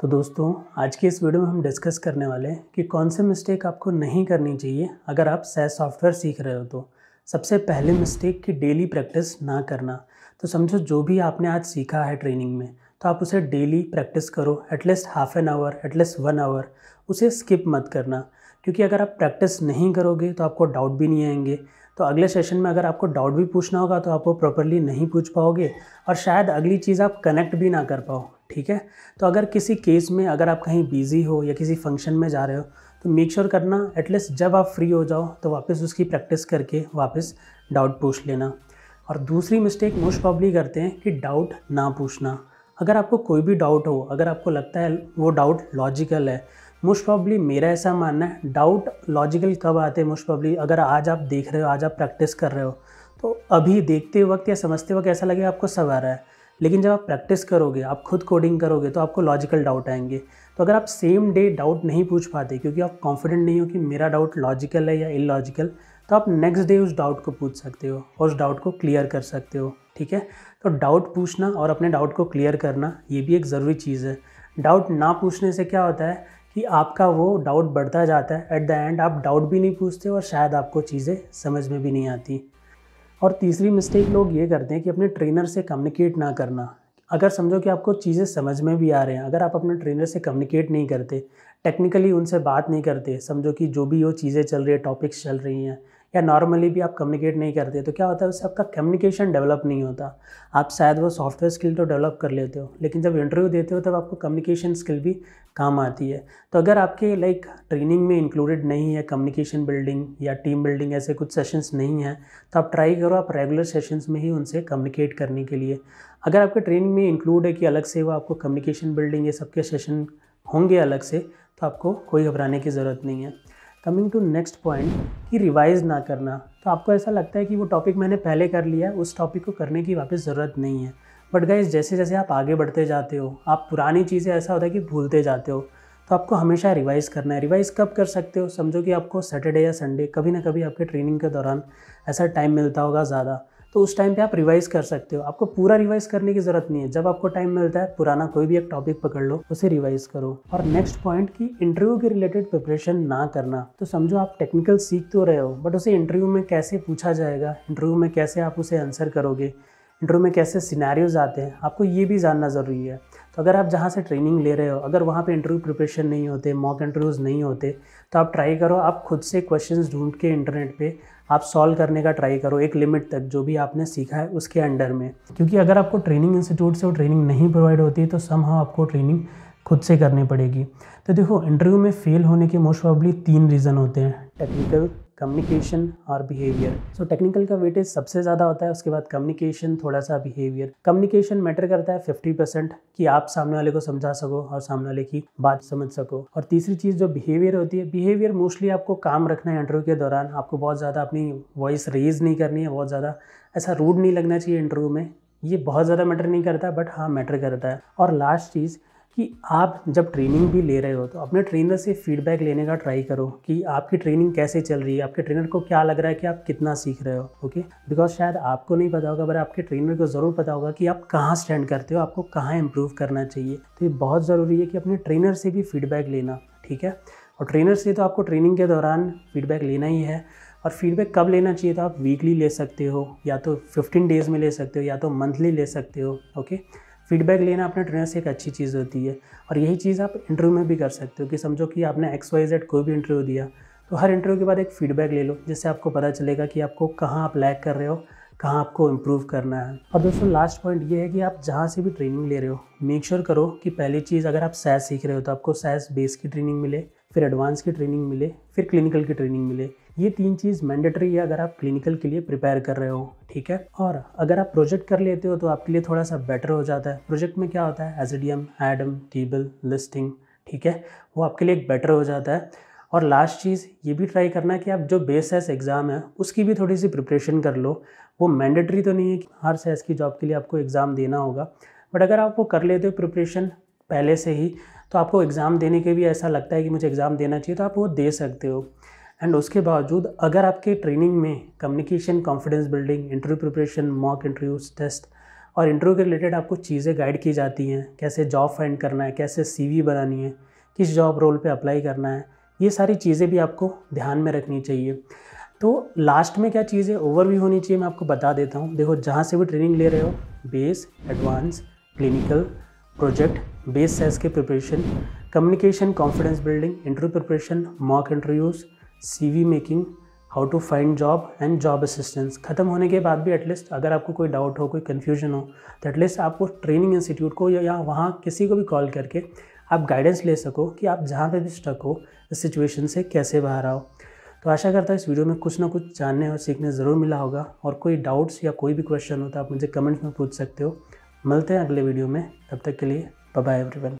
तो दोस्तों, आज की इस वीडियो में हम डिस्कस करने वाले हैं कि कौन से मिस्टेक आपको नहीं करनी चाहिए अगर आप सैज सॉफ्टवेयर सीख रहे हो तो। सबसे पहले मिस्टेक की डेली प्रैक्टिस ना करना। तो समझो, जो भी आपने आज सीखा है ट्रेनिंग में तो आप उसे डेली प्रैक्टिस करो at least half an hour at least one hour उसे स्किप मत करना। क्योंकि अगर आप प्रैक्टिस नहीं करोगे तो आपको डाउट भी नहीं आएँगे। तो अगले सेशन में अगर आपको डाउट भी पूछना होगा तो आप वो प्रॉपरली नहीं पूछ पाओगे और शायद अगली चीज़ आप कनेक्ट भी ना कर पाओ, ठीक है? तो अगर किसी केस में अगर आप कहीं बिज़ी हो या किसी फ़ंक्शन में जा रहे हो तो मेक श्योर sure करना एटलीस्ट जब आप फ्री हो जाओ तो वापस उसकी प्रैक्टिस करके वापस डाउट पूछ लेना। और दूसरी मिस्टेक मोस्ट प्रॉब्ली करते हैं कि डाउट ना पूछना। अगर आपको कोई भी डाउट हो, अगर आपको लगता है वो डाउट लॉजिकल है मोस्ट प्रॉब्ली मेरा ऐसा मानना है डाउट लॉजिकल कब आते हैं मोस्ट प्रॉब्ली अगर आज आप देख रहे हो, आज आप प्रैक्टिस कर रहे हो तो अभी देखते वक्त या समझते वक्त ऐसा लगे आपको सब आ रहा है। लेकिन जब आप प्रैक्टिस करोगे, आप खुद कोडिंग करोगे तो आपको लॉजिकल डाउट आएँगे। तो अगर आप सेम डे डाउट नहीं पूछ पाते, क्योंकि आप कॉन्फिडेंट नहीं हो कि मेरा डाउट लॉजिकल है या इलॉजिकल तो आप नेक्स्ट डे उस डाउट को पूछ सकते हो और उस डाउट को क्लियर कर सकते हो, ठीक है? तो डाउट पूछना और अपने डाउट को क्लियर करना, ये भी एक ज़रूरी चीज़ है। डाउट ना पूछने से क्या होता है? कि आपका वो डाउट बढ़ता जाता है। एट द एंड आप डाउट भी नहीं पूछते और शायद आपको चीज़ें समझ में भी नहीं आती। और तीसरी मिस्टेक लोग ये करते हैं कि अपने ट्रेनर से कम्युनिकेट ना करना। अगर समझो कि आपको चीज़ें समझ में भी आ रहे हैं, अगर आप अपने ट्रेनर से कम्युनिकेट नहीं करते टेक्निकली उनसे बात नहीं करते, समझो कि जो भी वो चीज़ें चल रही है टॉपिक्स चल रही हैं या नॉर्मली भी आप कम्युनिकेट नहीं करते तो क्या होता है, उससे आपका कम्युनिकेशन डेवलप नहीं होता। आप शायद वो सॉफ्टवेयर स्किल तो डेवलप कर लेते हो, लेकिन जब इंटरव्यू देते हो, तब आपको कम्युनिकेशन स्किल भी काम आती है। तो अगर आपके लाइक ट्रेनिंग में इंक्लूडेड नहीं है कम्युनिकेशन बिल्डिंग या टीम बिल्डिंग ऐसे कुछ सेशंस नहीं हैं तो आप ट्राई करो आप रेगुलर सेशंस में ही उनसे कम्युनिकेट करने के लिए। अगर आपके ट्रेनिंग में इंक्लूड है कि अलग से वो आपको कम्युनिकेशन बिल्डिंग ये सबके सेशन होंगे अलग से तो आपको कोई घबराने की ज़रूरत नहीं है। कमिंग टू नेक्स्ट पॉइंट कि रिवाइज ना करना। तो आपको ऐसा लगता है कि वो टॉपिक मैंने पहले कर लिया उस टॉपिक को करने की वापस ज़रूरत नहीं है। बट गाइज़ जैसे जैसे आप आगे बढ़ते जाते हो, आप पुरानी चीज़ें ऐसा होता है कि भूलते जाते हो तो आपको हमेशा रिवाइज़ करना है। रिवाइज़ कब कर सकते हो? समझो कि आपको सैटरडे या संडे कभी ना कभी आपके ट्रेनिंग के दौरान ऐसा टाइम मिलता होगा ज़्यादा। तो उस टाइम पे आप रिवाइज कर सकते हो। आपको पूरा रिवाइज करने की ज़रूरत नहीं है। जब आपको टाइम मिलता है, पुराना कोई भी एक टॉपिक पकड़ लो, उसे रिवाइज करो। और नेक्स्ट पॉइंट की इंटरव्यू के रिलेटेड प्रिपरेशन ना करना। तो समझो आप टेक्निकल सीख तो रहे हो बट उसे इंटरव्यू में कैसे पूछा जाएगा? इंटरव्यू में कैसे आप उसे आंसर करोगे? इंटरव्यू में कैसे सिनेरियोज आते हैं? आपको ये भी जानना ज़रूरी है। अगर आप जहाँ से ट्रेनिंग ले रहे हो, अगर वहाँ पे इंटरव्यू प्रिपरेशन नहीं होते मॉक इंटरव्यूज़ नहीं होते तो आप ट्राई करो, आप खुद से क्वेश्चंस ढूंढ के इंटरनेट पे आप सॉल्व करने का ट्राई करो, एक लिमिट तक जो भी आपने सीखा है उसके अंडर में। क्योंकि अगर आपको ट्रेनिंग इंस्टीट्यूट से वो ट्रेनिंग नहीं प्रोवाइड होती तो सम आपको ट्रेनिंग खुद से करनी पड़ेगी। तो देखो इंटरव्यू में फेल होने के मोस्ट प्रॉब्ली तीन रीज़न होते हैं। टेक्निकल कम्युनिकेशन और बिहेवियर सो टेक्निकल का वेटेज सबसे ज़्यादा होता है, उसके बाद कम्युनिकेशन थोड़ा सा बिहेवियर कम्युनिकेशन मैटर करता है फिफ्टी परसेंट कि आप सामने वाले को समझा सको और सामने वाले की बात समझ सको। और तीसरी चीज़ जो बिहेवियर होती है बिहेवियर मोस्टली आपको काम रखना है इंटरव्यू के दौरान। आपको बहुत ज़्यादा अपनी वॉइस रेज नहीं करनी है, बहुत ज़्यादा ऐसा रूड नहीं लगना चाहिए इंटरव्यू में। ये बहुत ज़्यादा मैटर नहीं करता बट हाँ मैटर करता है। और लास्ट चीज़ कि आप जब ट्रेनिंग भी ले रहे हो तो अपने ट्रेनर से फीडबैक लेने का ट्राई करो कि आपकी ट्रेनिंग कैसे चल रही है, आपके ट्रेनर को क्या लग रहा है कि आप कितना सीख रहे हो ओके बिकॉज़ शायद आपको नहीं पता होगा, पर आपके ट्रेनर को ज़रूर पता होगा कि आप कहाँ स्टैंड करते हो, आपको कहाँ इम्प्रूव करना चाहिए। तो ये बहुत ज़रूरी है कि अपने ट्रेनर से भी फीडबैक लेना, ठीक है? और ट्रेनर से तो आपको ट्रेनिंग के दौरान फीडबैक लेना ही है। और फीडबैक कब लेना चाहिए तो आप वीकली ले सकते हो, या तो फिफ्टीन डेज़ में ले सकते हो, या तो मंथली ले सकते हो ओके फीडबैक लेना अपने ट्रेनर से एक अच्छी चीज़ होती है। और यही चीज़ आप इंटरव्यू में भी कर सकते हो कि समझो कि आपने एक्स, वाई, जेड कोई भी इंटरव्यू दिया तो हर इंटरव्यू के बाद एक फीडबैक ले लो, जिससे आपको पता चलेगा कि आपको कहाँ आप लैक कर रहे हो, कहाँ आपको इम्प्रूव करना है। और दोस्तों लास्ट पॉइंट ये है कि आप जहाँ से भी ट्रेनिंग ले रहे हो मेक श्योर sure करो कि पहली चीज़ अगर आप सैस सीख रहे हो तो आपको सैस बेस की ट्रेनिंग मिले। फिर एडवांस की ट्रेनिंग मिले, फिर क्लिनिकल की ट्रेनिंग मिले। ये तीन चीज़ मैंडेटरी है अगर आप क्लिनिकल के लिए प्रिपेयर कर रहे हो, ठीक है? और अगर आप प्रोजेक्ट कर लेते हो तो आपके लिए थोड़ा सा बेटर हो जाता है। प्रोजेक्ट में क्या होता है? एज डी एडम टेबल लिस्टिंग ठीक है? वो आपके लिए एक बेटर हो जाता है। और लास्ट चीज़, ये भी ट्राई करना कि आप जो बेस एस एग्ज़ाम है, उसकी भी थोड़ी सी प्रिपरेशन कर लो। वो मैंडेटरी तो नहीं है कि हर सेस की जॉब के लिए आपको एग्ज़ाम देना होगा। बट अगर आप वो कर लेते हो प्रिपरेशन पहले से ही तो आपको एग्ज़ाम देने के भी ऐसा लगता है कि मुझे एग्ज़ाम देना चाहिए तो आप वो दे सकते हो। एंड उसके बावजूद अगर आपके ट्रेनिंग में communication, confidence building, interview preparation, mock interviews, test और इंटरव्यू के रिलेटेड आपको चीज़ें गाइड की जाती हैं, कैसे जॉब फाइंड करना है, कैसे सीवी बनानी है, किस जॉब रोल पर अप्लाई करना है, ये सारी चीज़ें भी आपको ध्यान में रखनी चाहिए। तो लास्ट में क्या चीज़ें ओवरव्यू होनी चाहिए मैं आपको बता देता हूँ। देखो, जहाँ से भी ट्रेनिंग ले रहे हो, base, advance, clinical, project base cess के preparation communication confidence building interview preparation mock interviews CV making how to find job and job assistance खत्म होने के बाद भी एटलीस्ट अगर आपको कोई डाउट हो, कोई कन्फ्यूज़न हो तो एटलीस्ट आपको ट्रेनिंग इंस्टीट्यूट को या वहाँ किसी को भी कॉल करके आप गाइडेंस ले सको कि आप जहाँ पे भी स्टक हो, इस सिचुएशन से कैसे बाहर आओ। तो आशा करता हूँ इस वीडियो में कुछ ना कुछ जानने और सीखने ज़रूर मिला होगा और कोई डाउट्स या कोई भी क्वेश्चन हो तो आप मुझे कमेंट्स में पूछ सकते हो। मिलते हैं अगले वीडियो में, तब तक के लिए Bye bye everyone.